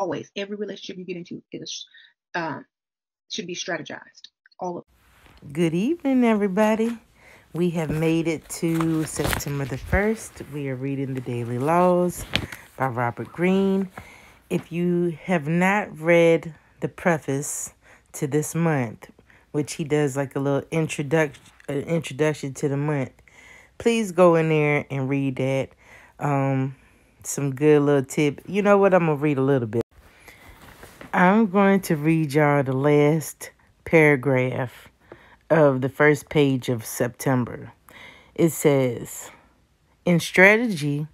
always every relationship you get into is um, should be strategized. All of. Good evening, everybody. We have made it to September the 1st. We are reading the Daily Laws by Robert Greene. If you have not read the preface to this month, which he does like a little introduction uh, introduction to the month, please go in there and read that. Um, some good little tip. You know what? I'm gonna read a little bit. I'm going to read y'all the last paragraph of the first page of September. It says, In strategy,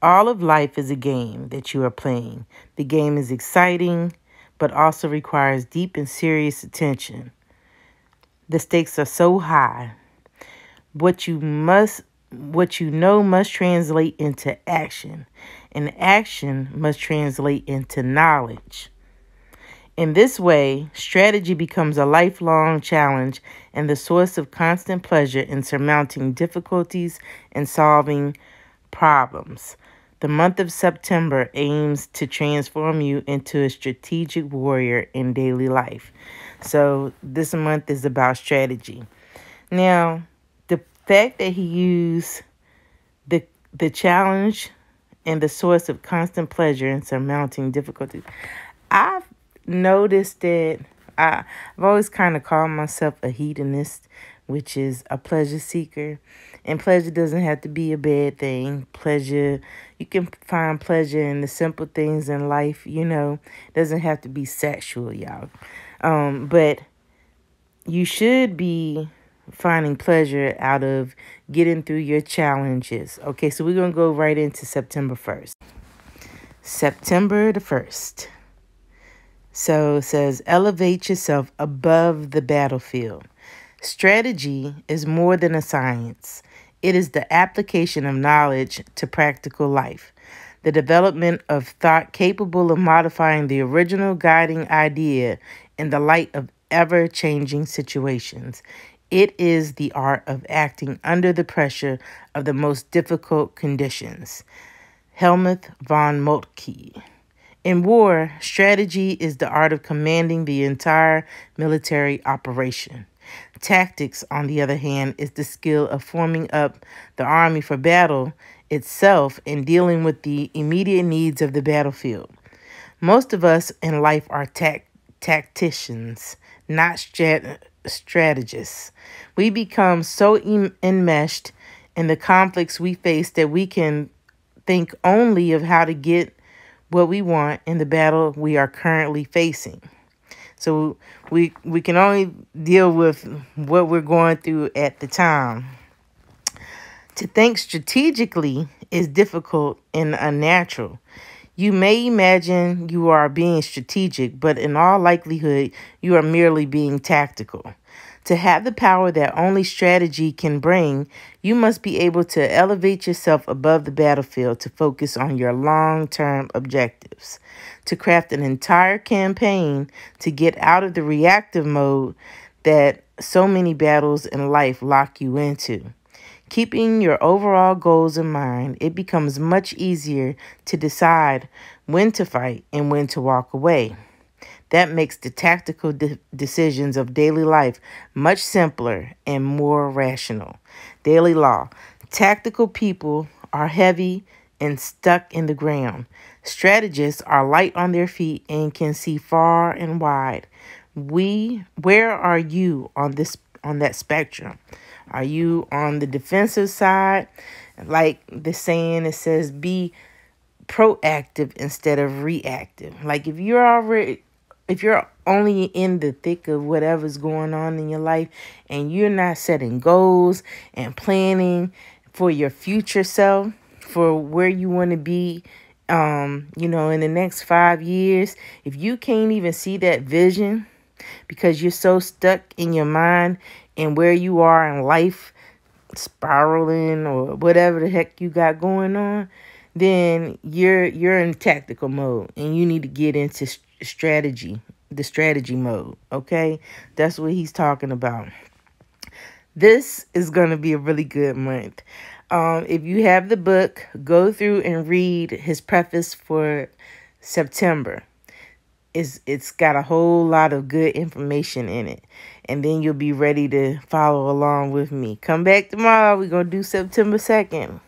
all of life is a game that you are playing. The game is exciting, but also requires deep and serious attention. The stakes are so high. What you must what you know must translate into action, and action must translate into knowledge. In this way, strategy becomes a lifelong challenge and the source of constant pleasure in surmounting difficulties and solving problems. The month of September aims to transform you into a strategic warrior in daily life. So, this month is about strategy. Now, the fact that he used the the challenge and the source of constant pleasure in surmounting difficulties, I noticed that I, I've always kind of called myself a hedonist, which is a pleasure seeker. And pleasure doesn't have to be a bad thing. Pleasure, you can find pleasure in the simple things in life, you know. Doesn't have to be sexual, y'all. Um, but you should be finding pleasure out of getting through your challenges. Okay, so we're going to go right into September 1st. September the 1st. So it says, elevate yourself above the battlefield. Strategy is more than a science, it is the application of knowledge to practical life, the development of thought capable of modifying the original guiding idea in the light of ever changing situations. It is the art of acting under the pressure of the most difficult conditions. Helmuth von Moltke. In war, strategy is the art of commanding the entire military operation. Tactics, on the other hand, is the skill of forming up the army for battle itself and dealing with the immediate needs of the battlefield. Most of us in life are tac- tacticians, not strat- strategists. We become so em- enmeshed in the conflicts we face that we can think only of how to get what we want in the battle we are currently facing. So we we can only deal with what we're going through at the time. To think strategically is difficult and unnatural. You may imagine you are being strategic, but in all likelihood, you are merely being tactical. To have the power that only strategy can bring, you must be able to elevate yourself above the battlefield to focus on your long term objectives, to craft an entire campaign to get out of the reactive mode that so many battles in life lock you into. Keeping your overall goals in mind, it becomes much easier to decide when to fight and when to walk away. That makes the tactical de- decisions of daily life much simpler and more rational. Daily law. Tactical people are heavy and stuck in the ground. Strategists are light on their feet and can see far and wide. We where are you on this on that spectrum? Are you on the defensive side? Like the saying it says be proactive instead of reactive. Like if you're already if you're only in the thick of whatever's going on in your life and you're not setting goals and planning for your future self, for where you want to be um, you know, in the next 5 years, if you can't even see that vision because you're so stuck in your mind and where you are in life spiraling or whatever the heck you got going on, then you're you're in tactical mode and you need to get into strategy, the strategy mode. Okay, that's what he's talking about. This is going to be a really good month. Um, if you have the book, go through and read his preface for September. It's it's got a whole lot of good information in it. And then you'll be ready to follow along with me. Come back tomorrow. We're gonna do September 2nd.